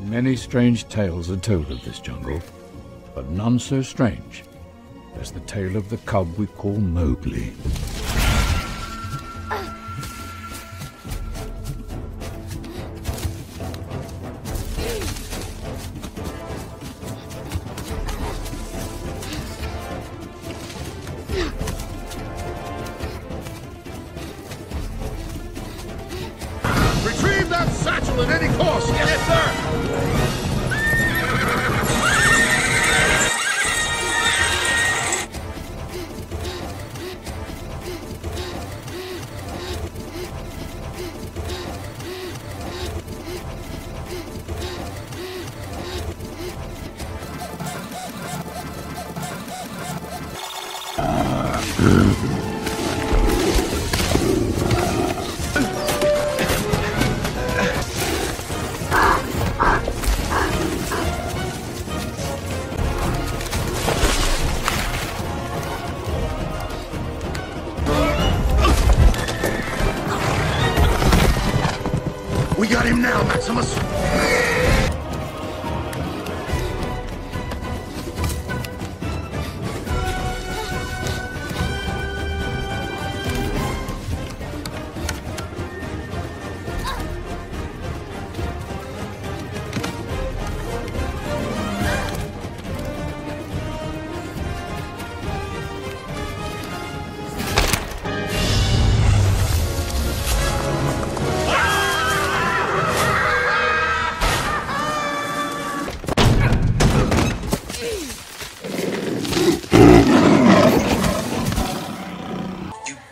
Many strange tales are told of this jungle, but none so strange as the tale of the cub we call Mowgli. Retrieve that satchel at any cost! Yes, sir! We got him now, Maximus!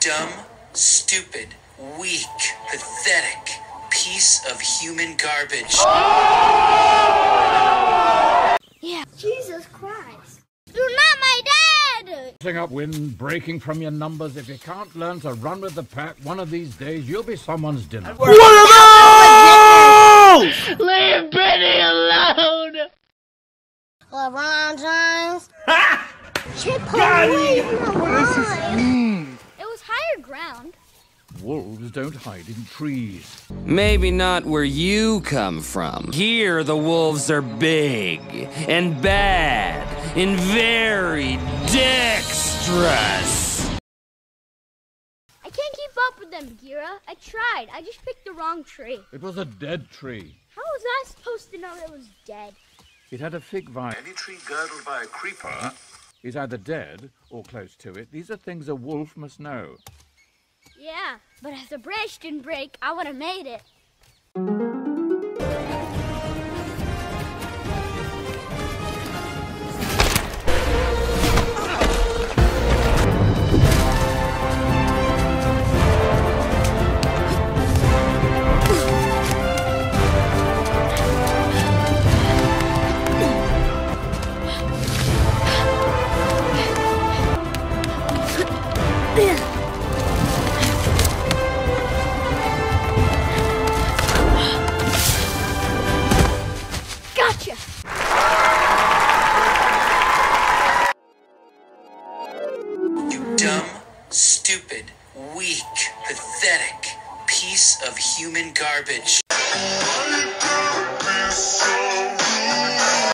Dumb, stupid, weak, pathetic piece of human garbage. Yeah. Jesus Christ. You're not my dad! Sing up wind, breaking from your numbers. If you can't learn to run with the pack, one of these days you'll be someone's dinner. Leave Benny alone. LeBron James. Chip Got away him! from the line. It was higher ground. Wolves don't hide in trees. Maybe not where you come from. Here, the wolves are big and bad and very dexterous. I can't keep up with them, Bagheera. I tried. I just picked the wrong tree. It was a dead tree. How was I supposed to know it was dead? It had a fig vine. Any tree girdled by a creeper Is either dead or close to it. These are things a wolf must know. Yeah, but if the branch didn't break, I would have made it. Pathetic piece of human garbage.